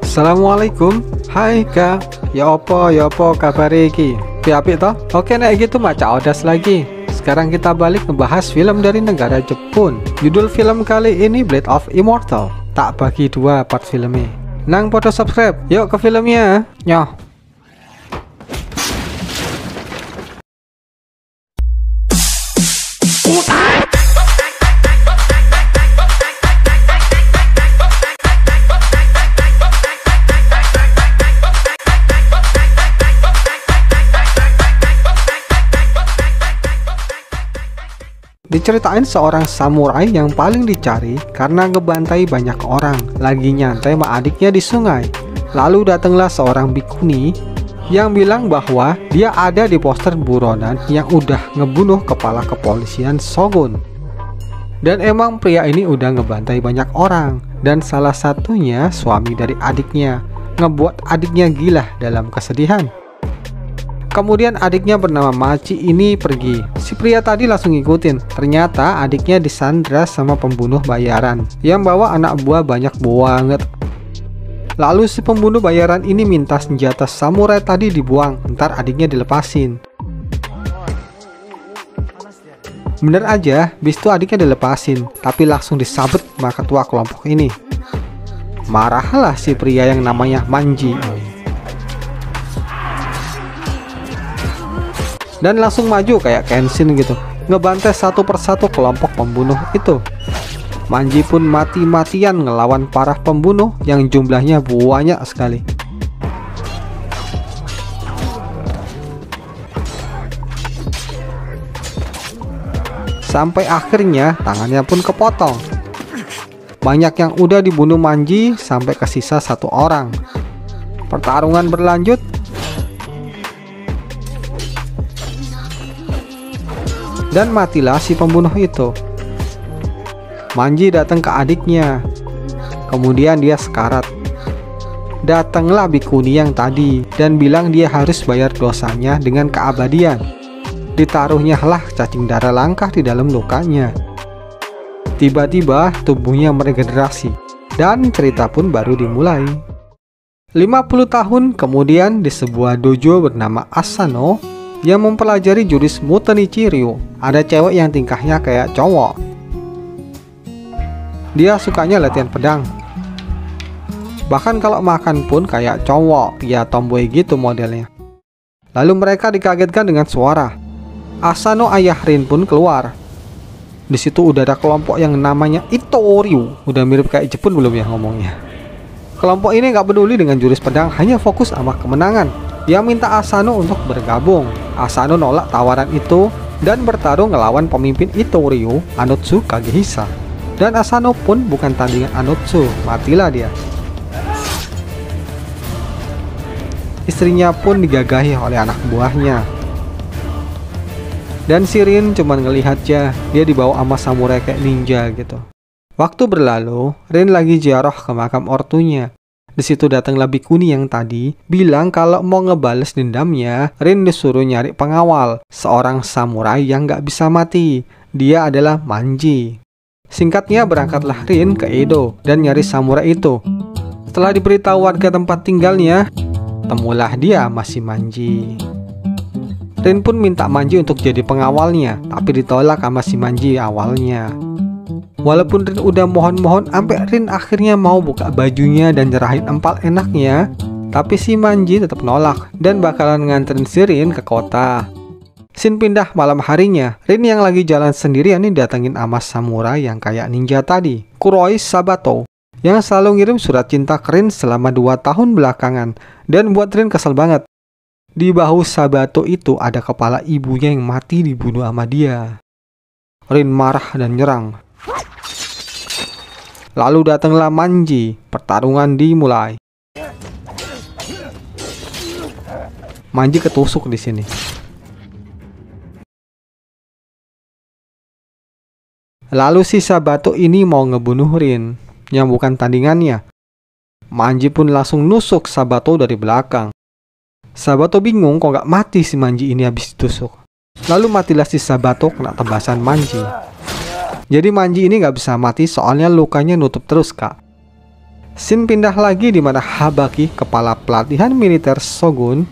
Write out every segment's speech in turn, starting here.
Assalamualaikum. Hai kak. Ya opo ya opo kabar iki? Piapik toh? Oke nek gitu maca odas lagi. Sekarang kita balik ngebahas film dari negara Jepun. Judul film kali ini Blade of Immortal. Tak bagi dua part filmnya. Nang foto subscribe. Yuk ke filmnya. Nyoh Diceritain seorang samurai yang paling dicari karena ngebantai banyak orang lagi nyantai sama adiknya di sungai. Lalu datanglah seorang bikuni yang bilang bahwa dia ada di poster buronan yang udah ngebunuh kepala kepolisian Shogun. Dan emang pria ini udah ngebantai banyak orang dan salah satunya suami dari adiknya ngebuat adiknya gila dalam kesedihan. Kemudian adiknya bernama Maci ini pergi. Si pria tadi langsung ngikutin. Ternyata adiknya disandra sama pembunuh bayaran yang bawa anak buah banyak banget. Lalu si pembunuh bayaran ini minta senjata samurai tadi dibuang, ntar adiknya dilepasin. Bener aja, bis itu adiknya dilepasin, tapi langsung disabet sama ketua kelompok ini. Marahlah si pria yang namanya Manji dan langsung maju kayak Kenshin gitu. Ngebantai satu persatu kelompok pembunuh itu. Manji pun mati-matian ngelawan para pembunuh yang jumlahnya banyak sekali. Sampai akhirnya tangannya pun kepotong. Banyak yang udah dibunuh Manji sampai ke sisa satu orang. Pertarungan berlanjut dan matilah si pembunuh itu. Manji datang ke adiknya. Kemudian dia sekarat. Datanglah bikuni yang tadi dan bilang dia harus bayar dosanya dengan keabadian. Ditaruhnya lah cacing darah langkah di dalam lukanya. Tiba-tiba tubuhnya meregenerasi dan cerita pun baru dimulai. 50 tahun kemudian di sebuah dojo bernama Asano yang mempelajari jurus Mutanichi Ryu. Ada cewek yang tingkahnya kayak cowok. Dia sukanya latihan pedang. Bahkan kalau makan pun kayak cowok, ya tomboy gitu modelnya. Lalu mereka dikagetkan dengan suara. Asano ayah Rin pun keluar. Di situ udah ada kelompok yang namanya Itoryu. Udah mirip kayak Jepun belum ya ngomongnya. Kelompok ini nggak peduli dengan jurus pedang, hanya fokus sama kemenangan. Dia minta Asano untuk bergabung. Asano nolak tawaran itu dan bertarung ngelawan pemimpin Itoryu, Anotsu Kagehisa. Dan Asano pun bukan tandingan Anotsu, matilah dia. Istrinya pun digagahi oleh anak buahnya. Dan Sirin cuma ngelihatnya, dia dibawa sama samurai kayak ninja gitu. Waktu berlalu, Rin lagi ziarah ke makam ortunya. Di situ datanglah Bikuni yang tadi bilang kalau mau ngebales dendamnya, Rin disuruh nyari pengawal, seorang samurai yang gak bisa mati. Dia adalah Manji. Singkatnya berangkatlah Rin ke Edo dan nyari samurai itu. Setelah diberitahu warga tempat tinggalnya, temulah dia masih Manji. Rin pun minta Manji untuk jadi pengawalnya, tapi ditolak sama si Manji awalnya. Walaupun Rin udah mohon-mohon sampai Rin akhirnya mau buka bajunya dan nyerahin empal enaknya, tapi si Manji tetap nolak dan bakalan nganterin si Rin ke kota. Sin pindah malam harinya, Rin yang lagi jalan sendirian nih datangin amas samurai yang kayak ninja tadi, Kuroi Sabato, yang selalu ngirim surat cinta ke Rin selama 2 tahun belakangan dan buat Rin kesel banget. Di bahu Sabato itu ada kepala ibunya yang mati dibunuh sama dia. Rin marah dan nyerang. Lalu datanglah Manji, pertarungan dimulai. Manji ketusuk di sini. Lalu sisa batu ini mau ngebunuh Rin, yang bukan tandingannya. Manji pun langsung nusuk Sabato dari belakang. Sabato bingung kok gak mati si Manji ini habis ditusuk. Lalu matilah si Sabato kena tebasan Manji. Jadi Manji ini nggak bisa mati soalnya lukanya nutup terus kak. Sin pindah lagi di mana Habaki, kepala pelatihan militer Shogun,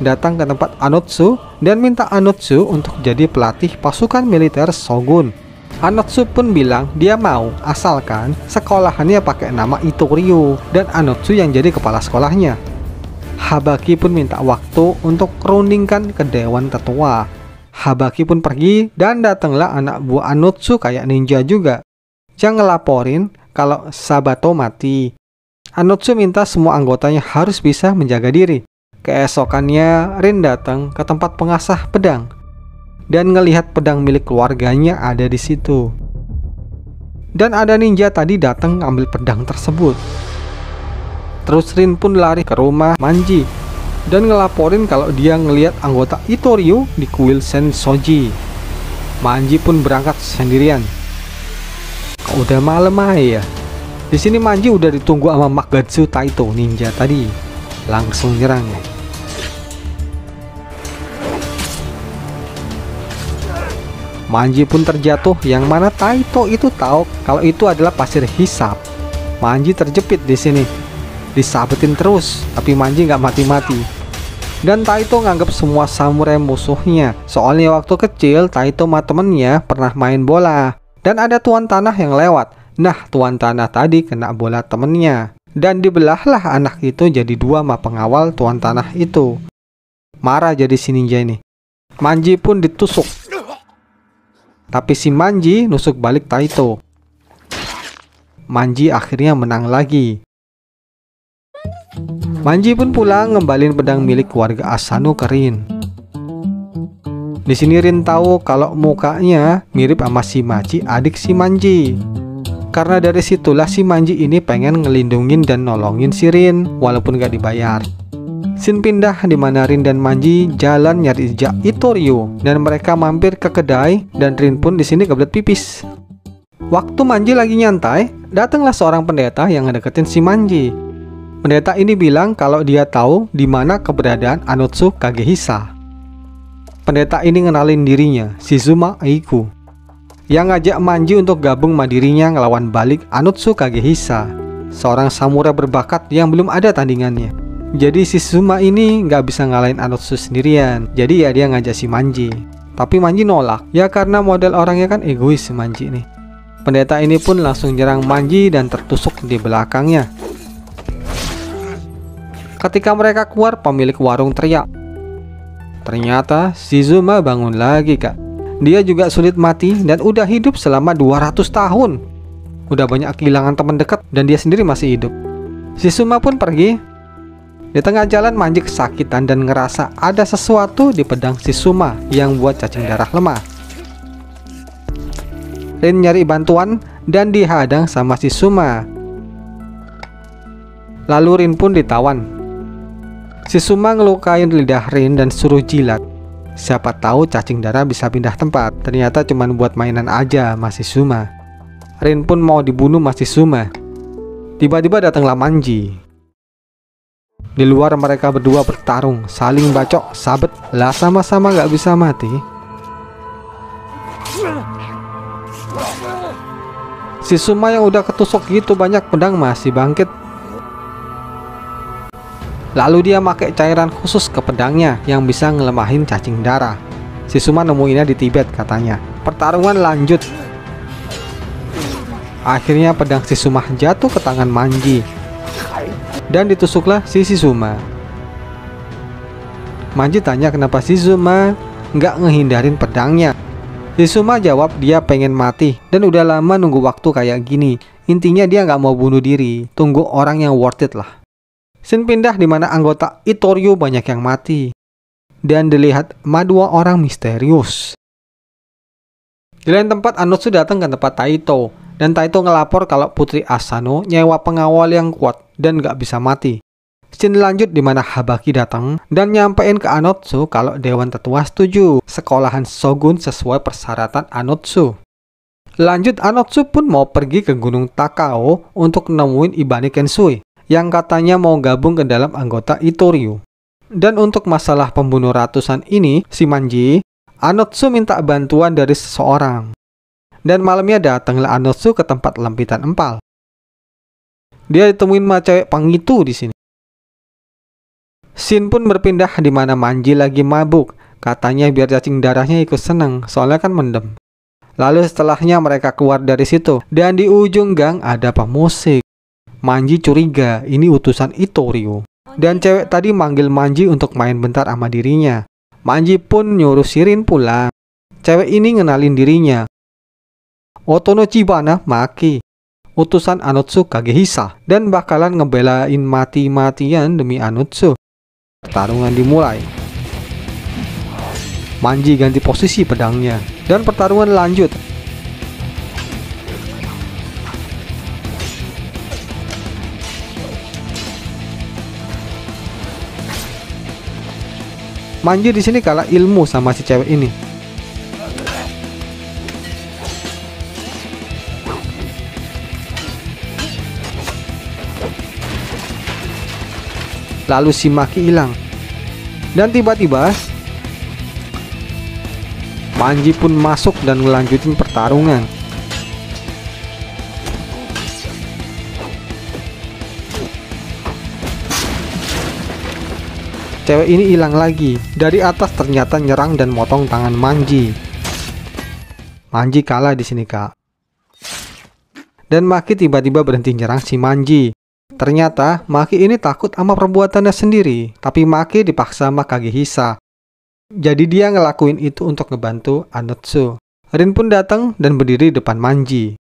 datang ke tempat Anotsu dan minta Anotsu untuk jadi pelatih pasukan militer Shogun. Anotsu pun bilang dia mau asalkan sekolahannya pakai nama Itoryu dan Anotsu yang jadi kepala sekolahnya. Habaki pun minta waktu untuk kerundingkan ke dewan tetua. Habaki pun pergi dan datanglah anak buah Anotsu kayak ninja juga. Yang ngelaporin kalau Sabato mati. Anotsu minta semua anggotanya harus bisa menjaga diri. Keesokannya, Rin datang ke tempat pengasah pedang dan ngelihat pedang milik keluarganya ada di situ. Dan ada ninja tadi datang ngambil pedang tersebut. Terus Rin pun lari ke rumah Manji dan ngelaporin kalau dia ngelihat anggota Itoryu di kuil Sensoji. Manji pun berangkat sendirian. Udah malam aja ya? Di sini Manji udah ditunggu sama Magatsu Taito ninja tadi. Langsung nyerang. Manji pun terjatuh yang mana Taito itu tahu kalau itu adalah pasir hisap. Manji terjepit di sini. Disabetin terus, tapi Manji nggak mati-mati. Dan Taito nganggap semua samurai musuhnya. Soalnya waktu kecil Taito sama temennya pernah main bola. Dan ada tuan tanah yang lewat. Nah, tuan tanah tadi kena bola temennya. Dan dibelahlah anak itu jadi dua sama pengawal tuan tanah itu. Marah jadi si ninja ini. Manji pun ditusuk tapi si Manji nusuk balik Taito. Manji akhirnya menang lagi. Manji pun pulang ngembalin pedang milik keluarga Asano ke Rin. Di sini Rin tahu kalau mukanya mirip sama si Maji, adik si Manji. Karena dari situlah si Manji ini pengen ngelindungin dan nolongin si Rin walaupun gak dibayar. Sin pindah di mana Rin dan Manji jalan nyari jejak Itoryu dan mereka mampir ke kedai dan Rin pun di sini kebelet pipis. Waktu Manji lagi nyantai, datanglah seorang pendeta yang ngedeketin si Manji. Pendeta ini bilang kalau dia tahu di mana keberadaan Anotsu Kagehisa. Pendeta ini ngenalin dirinya, Shizuma Aiku, yang ngajak Manji untuk gabung mandirinya ngelawan balik Anotsu Kagehisa, seorang samurai berbakat yang belum ada tandingannya. Jadi si Suma ini nggak bisa ngalahin Anotsu sendirian. Jadi ya dia ngajak si Manji. Tapi Manji nolak. Ya karena model orangnya kan egois si Manji ini. Pendeta ini pun langsung nyerang Manji dan tertusuk di belakangnya. Ketika mereka keluar, pemilik warung teriak. Ternyata si Zuma bangun lagi kak. Dia juga sulit mati dan udah hidup selama 200 tahun. Udah banyak kehilangan teman dekat dan dia sendiri masih hidup. Si Suma pun pergi di tengah jalan Manji kesakitan dan ngerasa ada sesuatu di pedang si Suma yang buat cacing darah lemah. Rin nyari bantuan dan dihadang sama si Suma. Lalu Rin pun ditawan. Si Suma ngelukain lidah Rin dan suruh jilat. Siapa tahu cacing darah bisa pindah tempat. Ternyata cuma buat mainan aja masih Suma. Rin pun mau dibunuh masih Suma. Tiba-tiba datanglah Manji. Di luar mereka berdua bertarung, saling bacok, sabet, lah sama-sama gak bisa mati. Si Suma yang udah ketusuk gitu banyak pedang masih bangkit. Lalu dia pakai cairan khusus ke pedangnya yang bisa ngelemahin cacing darah. Si Suma nemuinnya di Tibet katanya. Pertarungan lanjut. Akhirnya pedang si Suma jatuh ke tangan Manji dan ditusuklah si Shizuma. Manji tanya kenapa Shizuma nggak ngehindarin pedangnya. Shizuma jawab dia pengen mati dan udah lama nunggu waktu kayak gini. Intinya dia nggak mau bunuh diri, tunggu orang yang worth it lah. Sin pindah di mana anggota Itoryu banyak yang mati. Dan dilihat ma dua orang misterius. Di lain tempat Anotsu datang ke tempat Taito dan Taito ngelapor kalau Putri Asano nyewa pengawal yang kuat dan gak bisa mati. Scene lanjut di mana Habaki datang dan nyampein ke Anotsu kalau Dewan Tetua setuju sekolahan Shogun sesuai persyaratan Anotsu. Lanjut Anotsu pun mau pergi ke Gunung Takao untuk nemuin Ibane Kensui yang katanya mau gabung ke dalam anggota Itoryu. Dan untuk masalah pembunuh ratusan ini, si Manji, Anotsu minta bantuan dari seseorang. Dan malamnya datanglah Anotsu ke tempat lempitan empal. Dia ditemuin sama cewek pangitu di sini. Sin pun berpindah di mana Manji lagi mabuk. Katanya biar cacing darahnya ikut seneng, soalnya kan mendem. Lalu setelahnya mereka keluar dari situ, dan di ujung gang ada pemusik. Manji curiga ini utusan Itorio. Dan cewek tadi manggil Manji untuk main bentar sama dirinya. Manji pun nyuruh Sirin pulang. Cewek ini ngenalin dirinya. Otono Chibana Maki, utusan Anotsu Kagehisa, dan bakalan ngebelain mati-matian demi Anotsu. Pertarungan dimulai. Manji ganti posisi pedangnya, dan pertarungan lanjut. Manji di sini kalah ilmu sama si cewek ini. Lalu si Maki hilang. Dan tiba-tiba Manji pun masuk dan ngelanjutin pertarungan. Cewek ini hilang lagi. Dari atas ternyata nyerang dan motong tangan Manji. Manji kalah di sini, Kak. Dan Maki tiba-tiba berhenti nyerang si Manji. Ternyata Maki ini takut sama perbuatannya sendiri, tapi Maki dipaksa sama Kagehisa. Jadi dia ngelakuin itu untuk ngebantu Anotsu. Rin pun datang dan berdiri depan Manji.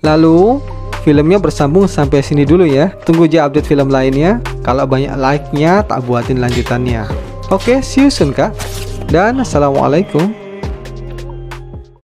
Lalu, Filmnya bersambung sampai sini dulu ya. Tunggu aja update film lainnya. Kalau banyak like-nya, tak buatin lanjutannya. Oke, see you soon kak. Dan Assalamualaikum